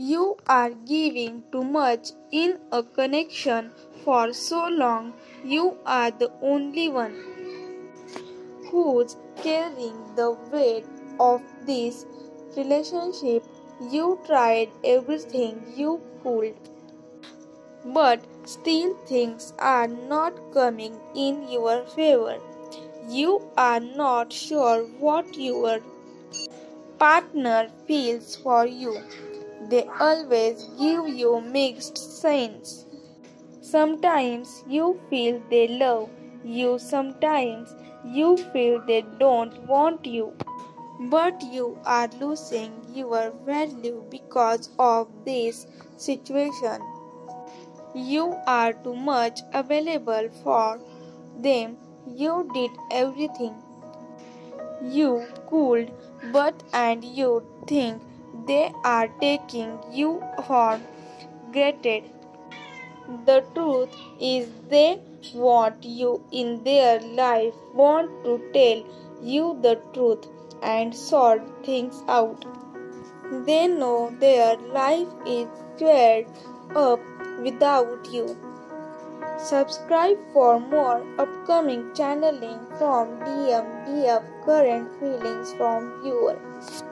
You are giving too much in a connection for so long. You are the only one who's carrying the weight of this relationship. You tried everything you could, but still things are not coming in your favor. You are not sure what your partner feels for you. They always give you mixed signs. Sometimes you feel they love you, sometimes you feel they don't want you. But you are losing your value because of this situation. You are too much available for them. You did everything you could, but and you think they are taking you for granted. The truth is, they want you in their life, want to tell you the truth and sort things out. They know their life is squared up without you. Subscribe for more upcoming channeling from DMDF current feelings from viewers.